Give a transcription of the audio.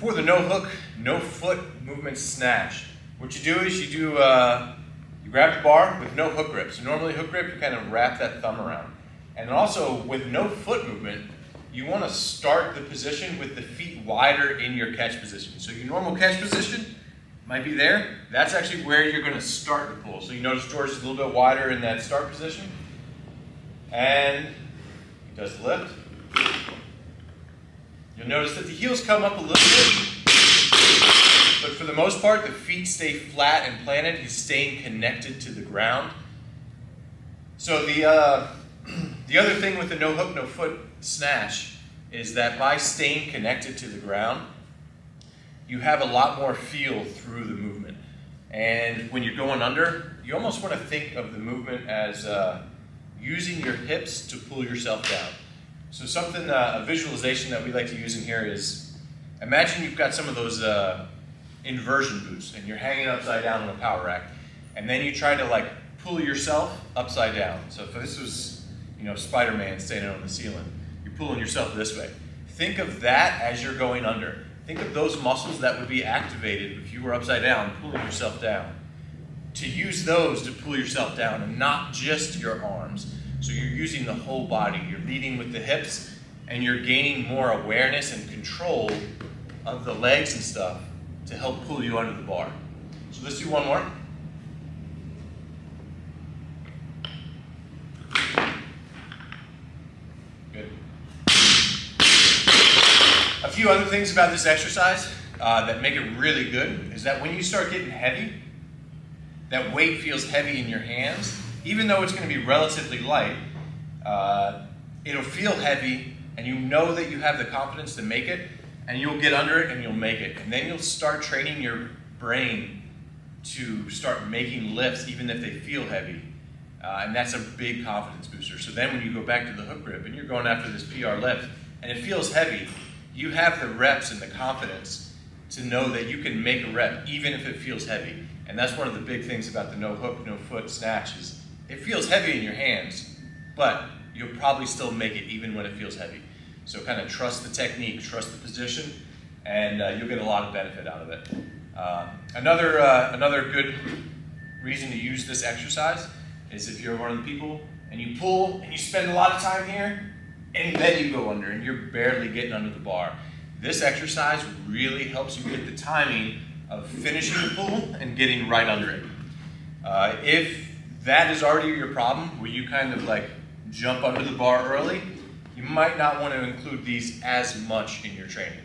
For the no hook, no foot movement snatch, what you do is you do, uh, you grab the bar with no hook grip. So normally hook grip, you kind of wrap that thumb around. And also with no foot movement, you want to start the position with the feet wider in your catch position. So your normal catch position might be there. That's actually where you're going to start the pull. So you notice George is a little bit wider in that start position. And he does lift. You'll notice that the heels come up a little bit. But for the most part, the feet stay flat and planted. He's staying connected to the ground. So the, uh, the other thing with the no hook, no foot snatch is that by staying connected to the ground, you have a lot more feel through the movement. And when you're going under, you almost want to think of the movement as uh, using your hips to pull yourself down. So something, uh, a visualization that we like to use in here is, imagine you've got some of those uh, inversion boots and you're hanging upside down on a power rack, and then you try to like pull yourself upside down. So if this was, you know, Spider-Man standing on the ceiling, you're pulling yourself this way. Think of that as you're going under. Think of those muscles that would be activated if you were upside down, pulling yourself down. To use those to pull yourself down and not just your arms. So you're using the whole body. You're leading with the hips and you're gaining more awareness and control of the legs and stuff to help pull you under the bar. So let's do one more. Good. A few other things about this exercise uh, that make it really good is that when you start getting heavy, that weight feels heavy in your hands, even though it's going to be relatively light, uh, it'll feel heavy and you know that you have the confidence to make it and you'll get under it and you'll make it. And then you'll start training your brain to start making lifts even if they feel heavy. Uh, and that's a big confidence booster. So then when you go back to the hook grip and you're going after this PR lift and it feels heavy, you have the reps and the confidence to know that you can make a rep even if it feels heavy. And that's one of the big things about the no hook, no foot snatch is it feels heavy in your hands, but you'll probably still make it even when it feels heavy. So kind of trust the technique, trust the position, and uh, you'll get a lot of benefit out of it. Uh, another, uh, another good reason to use this exercise is if you're one of the people and you pull and you spend a lot of time here, and then you go under and you're barely getting under the bar. This exercise really helps you get the timing of finishing the pull and getting right under it. Uh, if that is already your problem, where you kind of like jump under the bar early, you might not want to include these as much in your training.